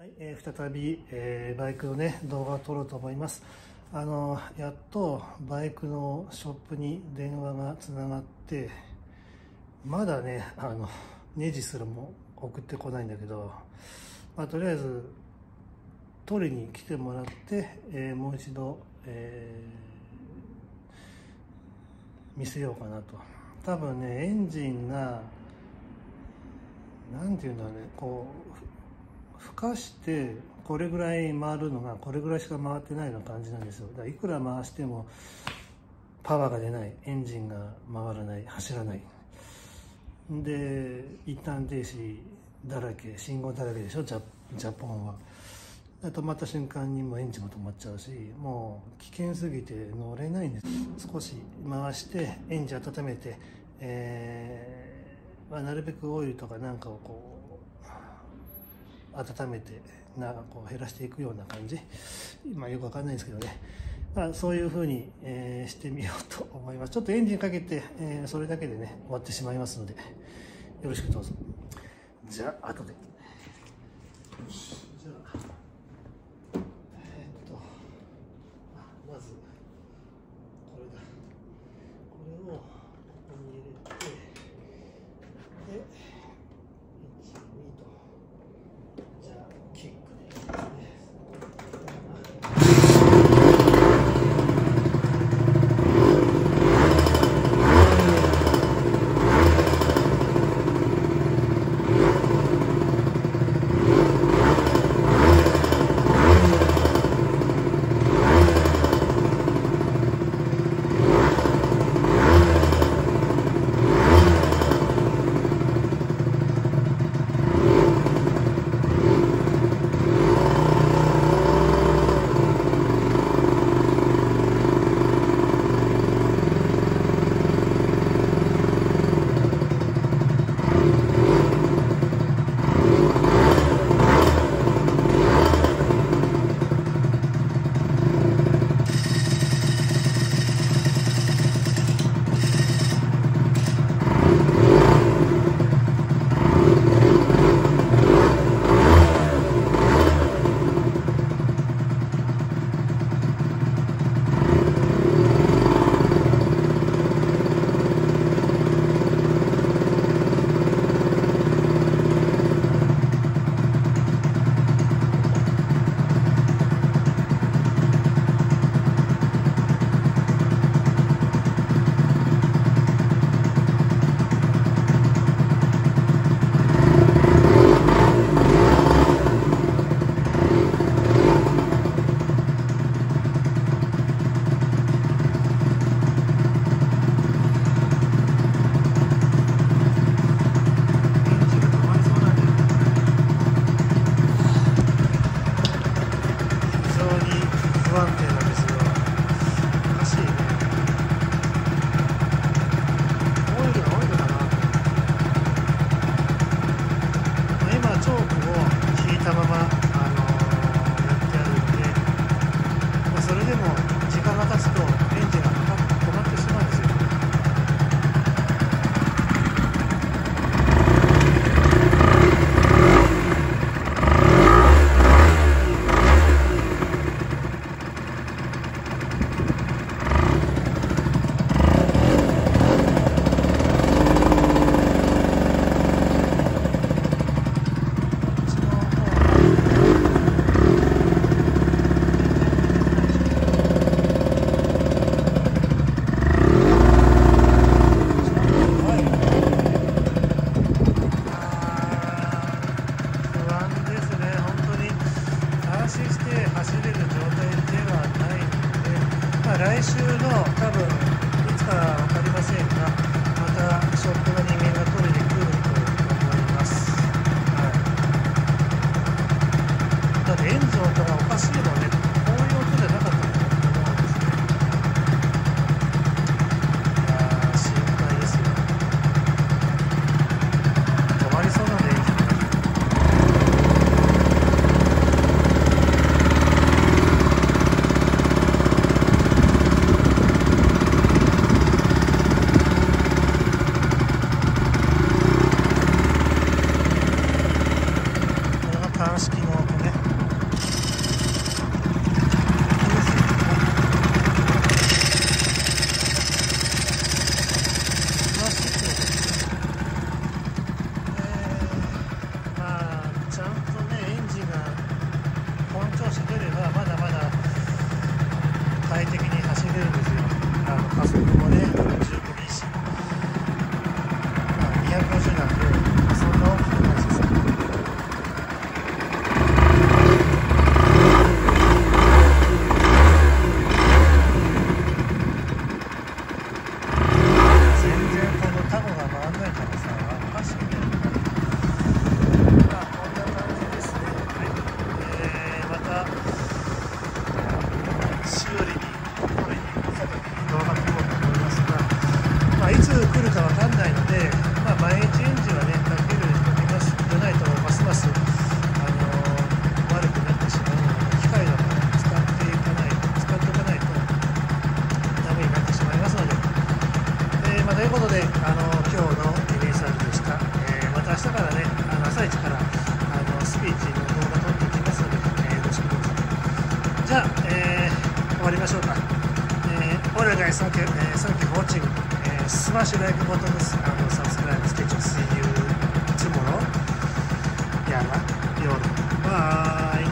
はい、えー、再び、えー、バイクのね動画を撮ろうと思います。あのやっとバイクのショップに電話がつながってまだねあのネジすらも送ってこないんだけど、まあ、とりあえず取りに来てもらって、えー、もう一度、えー、見せようかなと。多分ねエンジンが何て言うんだろうねこうふかしてこれぐらい回るのがこれぐらいしか回ってないような感じなんですよ。だからいくら回してもパワーが出ない。エンジンが回らない。走らない。で一旦停止だらけ信号だらけでしょ？ジャジャポンは。止まった瞬間にもエンジンも止まっちゃうしもう危険すぎて乗れないんです。少し回してエンジン温めて、えーまあ、なるべくオイルとかなんかをこう温めてなこう減らしていくような感じ、まあ、よくわかんないですけどね、まあ、そういうふうに、えー、してみようと思います。ちょっとエンジンかけて、えー、それだけでね終わってしまいますのでよろしくどうぞ。じゃあ後で。走れる状態ではないので、まあ、来週の多分いつかは分かりませんがまたショットがということで、あの今日の NHK さんでした、えー、また明日からね、あの朝一からあのスピーチの動画撮っていきますので、えー、よろしくお願いします。じゃあ、え、終わりましょうか。え、お願い、サンキュー、サン、ウォッチング、え、スマッシュ、ライ、ボトムス、あのサブスクライブ、ステージを水牛、いつもの、やば、夜、バーイ。